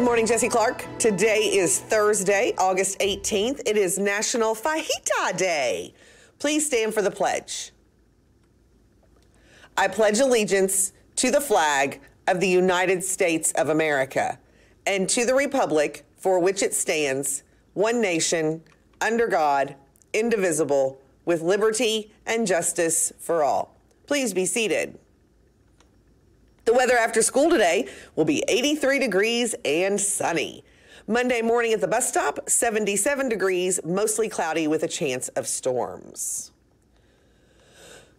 morning, Jessie Clark. Today is Thursday, August 18th. It is National Fajita Day. Please stand for the pledge. I pledge allegiance to the flag of the United States of America and to the republic for which it stands, one nation, under God, indivisible, with liberty and justice for all. Please be seated. The weather after school today will be 83 degrees and sunny. Monday morning at the bus stop, 77 degrees, mostly cloudy with a chance of storms.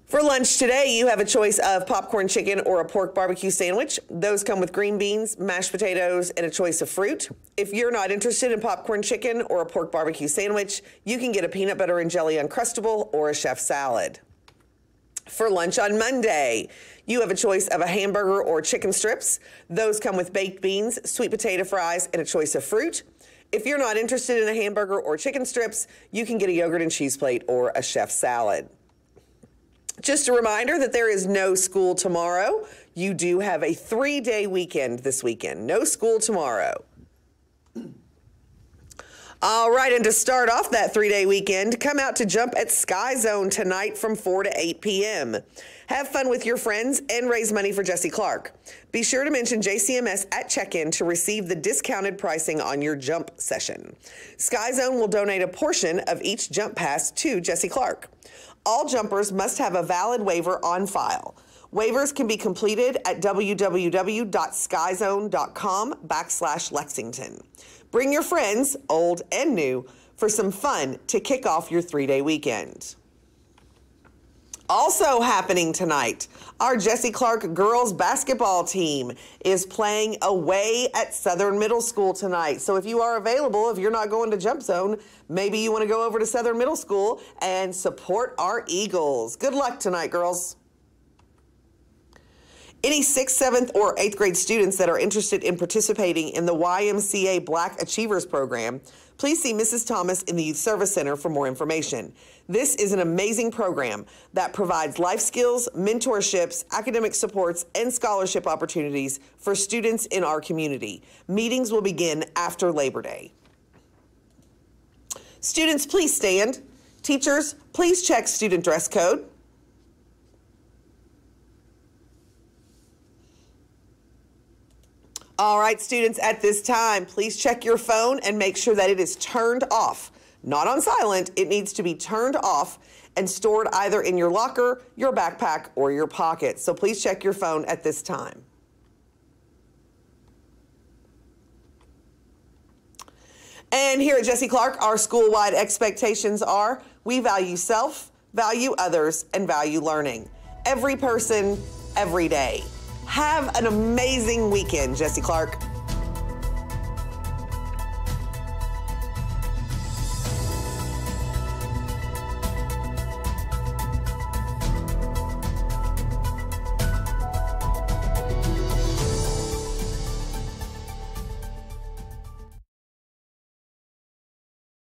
For lunch today, you have a choice of popcorn chicken or a pork barbecue sandwich. Those come with green beans, mashed potatoes, and a choice of fruit. If you're not interested in popcorn chicken or a pork barbecue sandwich, you can get a peanut butter and jelly uncrustable or a chef salad. For lunch on Monday, you have a choice of a hamburger or chicken strips. Those come with baked beans, sweet potato fries, and a choice of fruit. If you're not interested in a hamburger or chicken strips, you can get a yogurt and cheese plate or a chef salad. Just a reminder that there is no school tomorrow. You do have a three day weekend this weekend. No school tomorrow. All right, and to start off that three day weekend, come out to jump at Sky Zone tonight from 4 to 8 p.m. Have fun with your friends and raise money for Jessie Clark. Be sure to mention JCMS at check in to receive the discounted pricing on your jump session. Sky Zone will donate a portion of each jump pass to Jessie Clark. All jumpers must have a valid waiver on file. Waivers can be completed at www.skyzone.com backslash Lexington. Bring your friends, old and new, for some fun to kick off your three day weekend. Also happening tonight, our Jessie Clark girls basketball team is playing away at Southern Middle School tonight. So if you are available, if you're not going to Jump Zone, maybe you want to go over to Southern Middle School and support our Eagles. Good luck tonight, girls. Any 6th, 7th, or 8th grade students that are interested in participating in the YMCA Black Achievers Program, please see Mrs. Thomas in the Youth Service Center for more information. This is an amazing program that provides life skills, mentorships, academic supports, and scholarship opportunities for students in our community. Meetings will begin after Labor Day. Students, please stand. Teachers, please check student dress code. All right, students, at this time, please check your phone and make sure that it is turned off. Not on silent, it needs to be turned off and stored either in your locker, your backpack, or your pocket. So please check your phone at this time. And here at Jessie Clark, our school-wide expectations are we value self, value others, and value learning. Every person, every day. Have an amazing weekend, Jessie Clark.